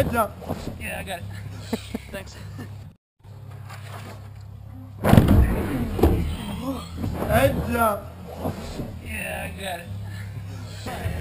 Head jump. Yeah, I got it. Thanks. Head jump. Yeah, I got it.